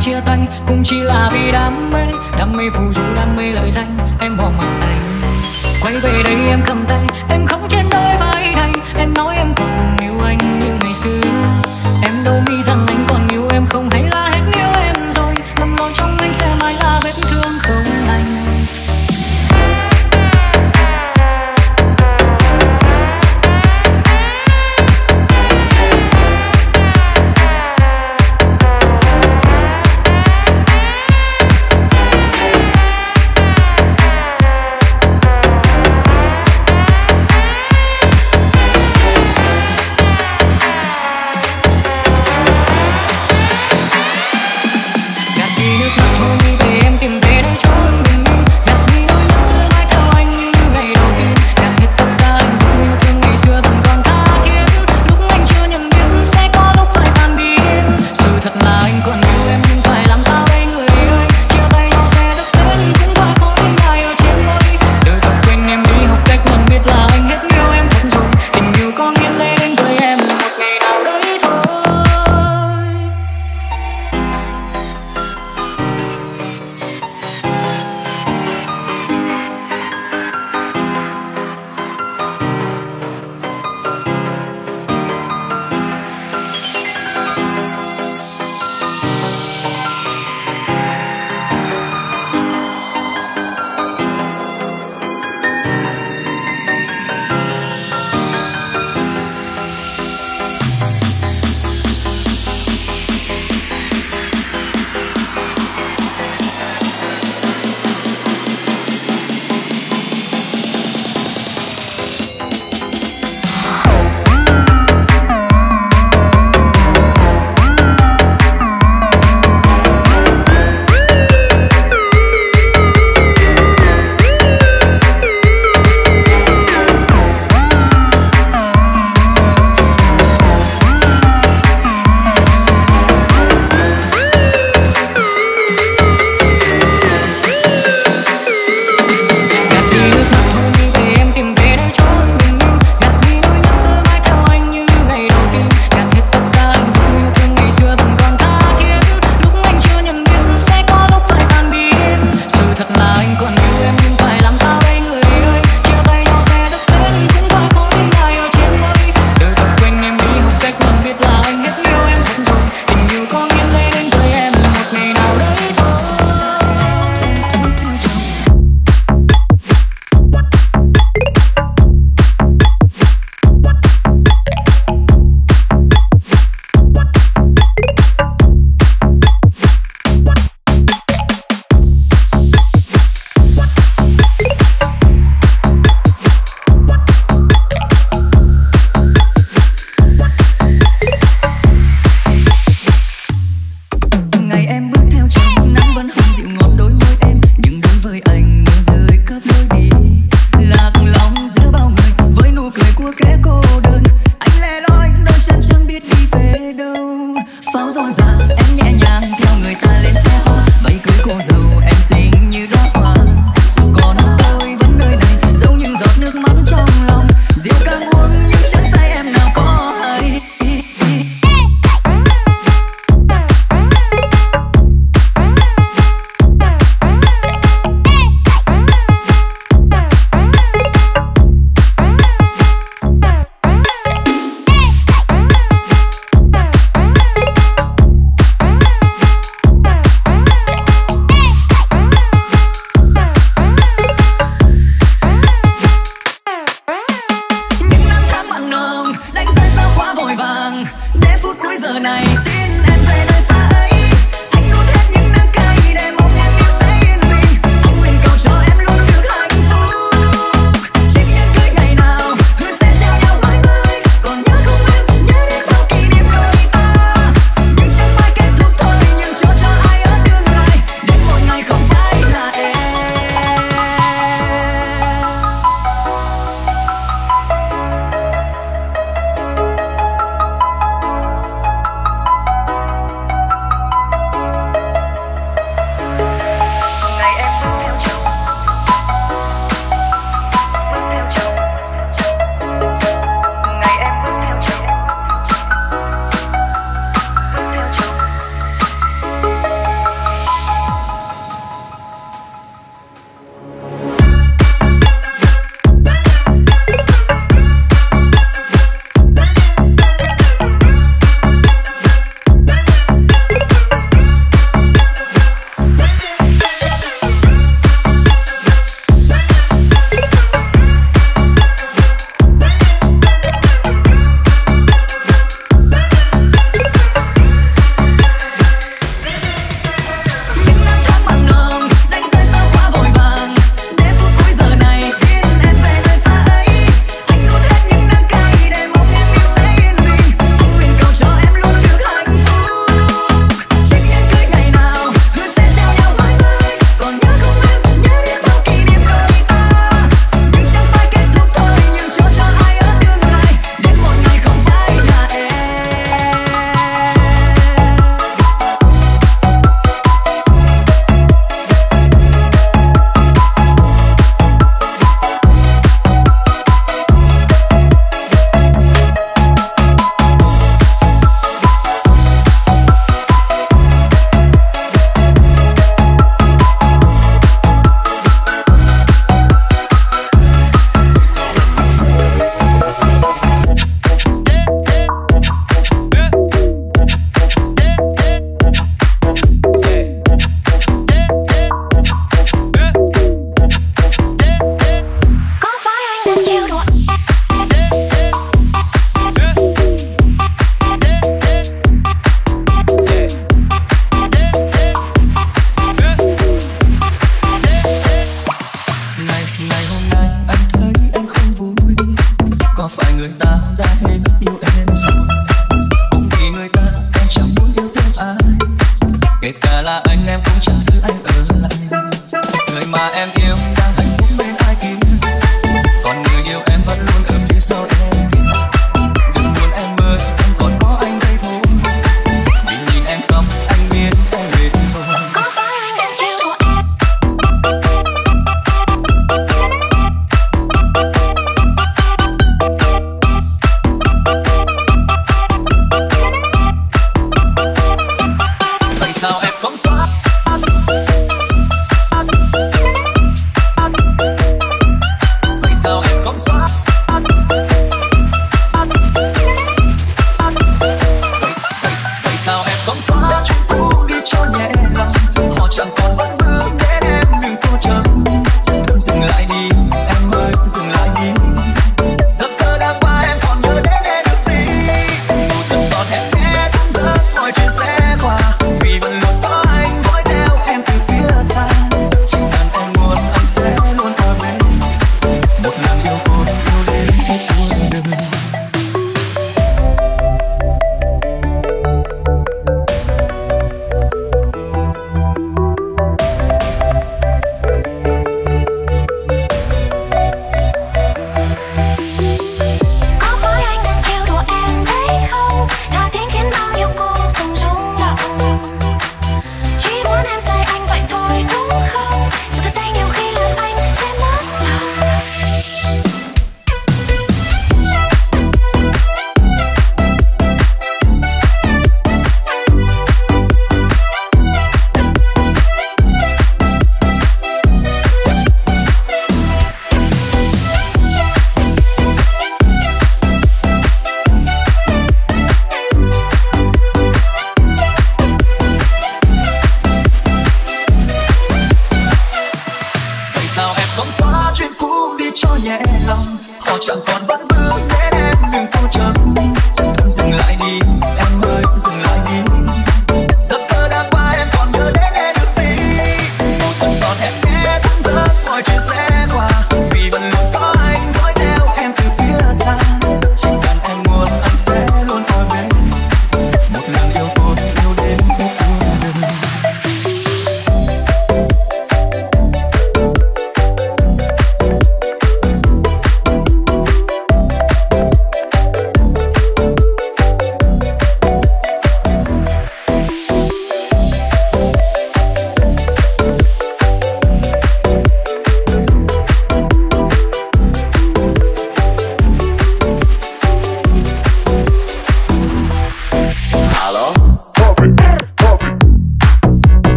chia tay, cũng chỉ là vì đam mê. Đam mê phù du, đam mê lợi danh, em bỏ mặc anh. Quay về đây em cầm tay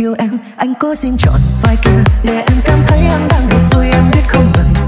yêu em. Anh cố xin chọn vai kia để em cảm thấy anh đang được vui, em biết không cần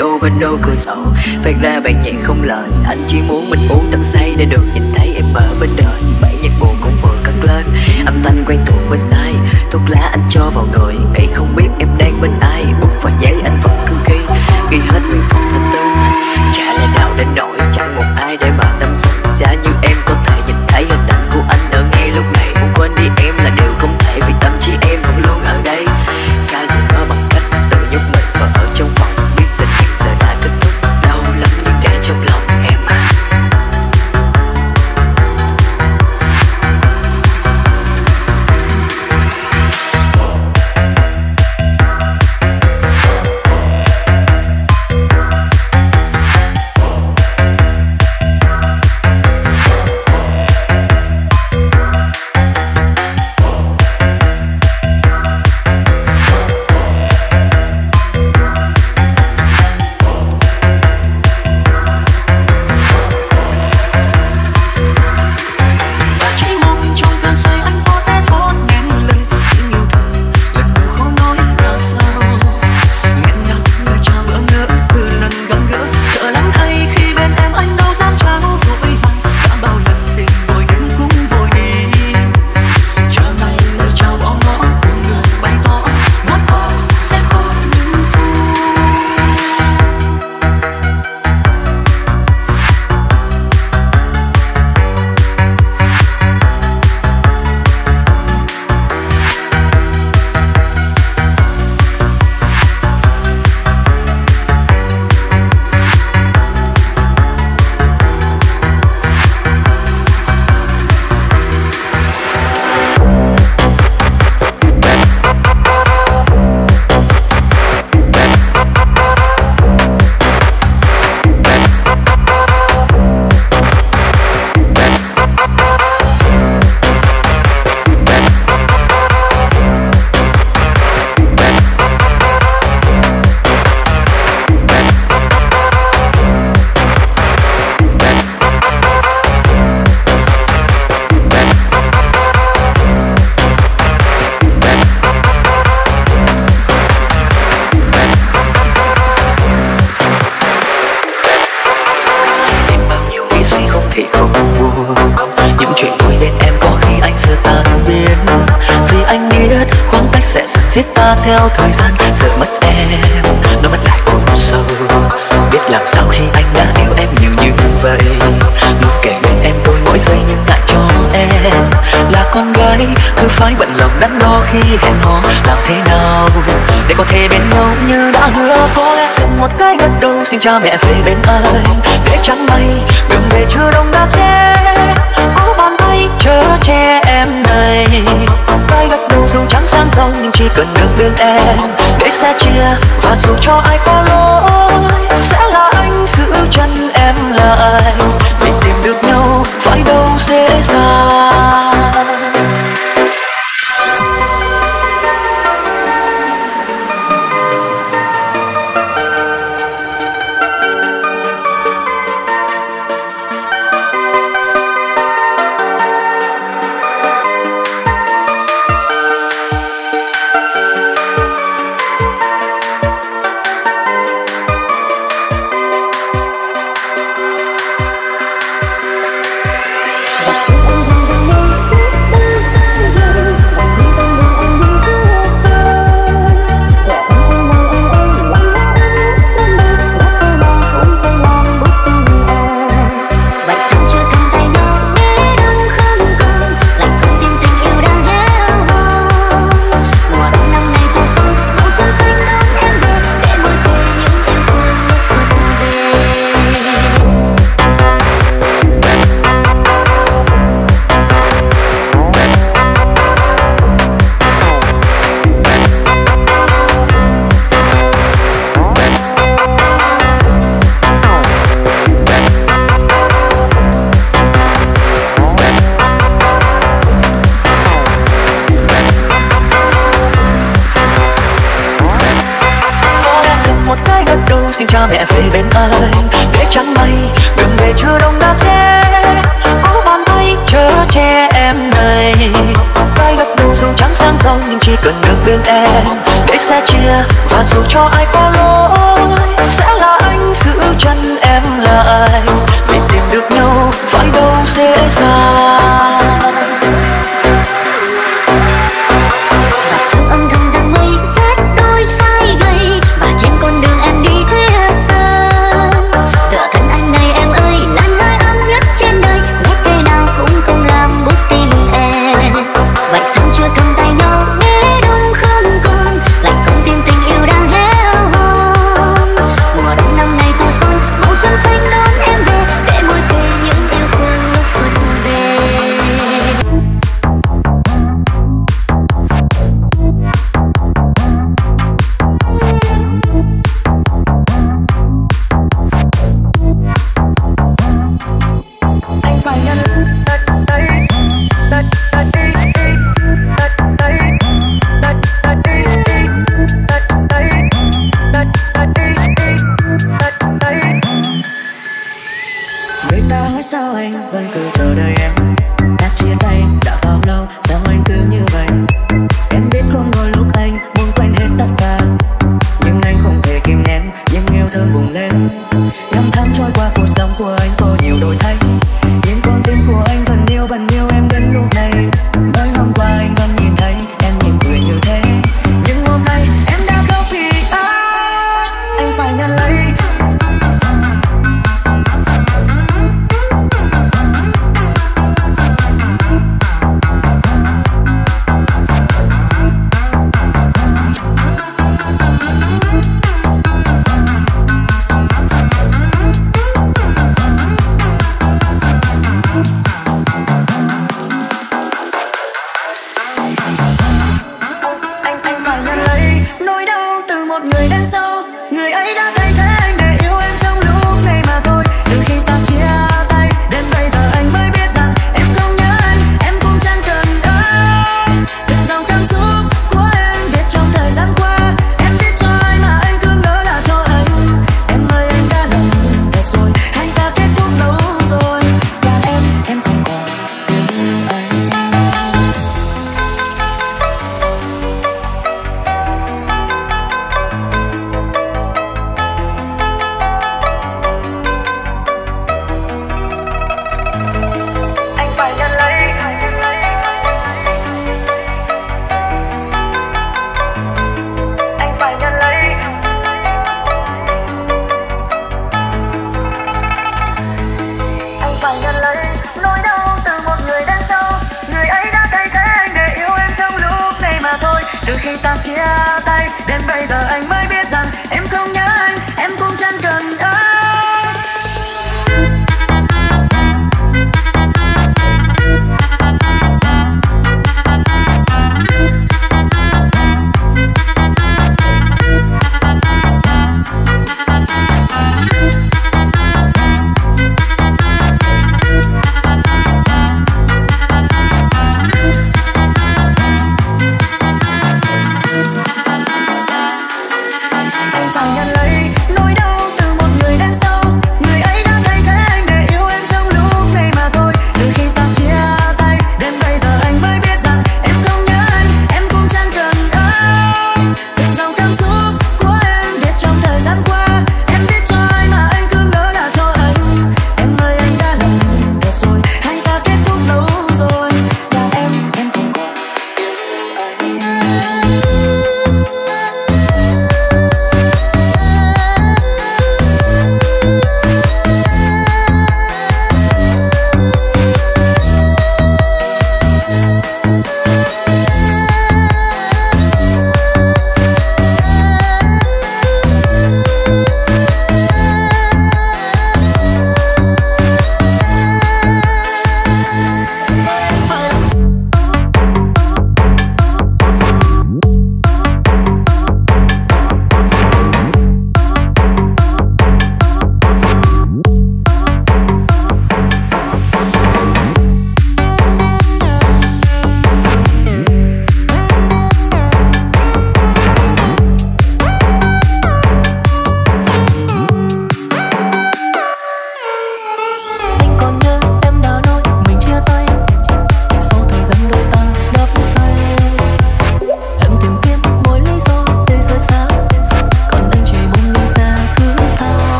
ô bên đâu cửa sổ phát ra bạn nhạc không lời. cha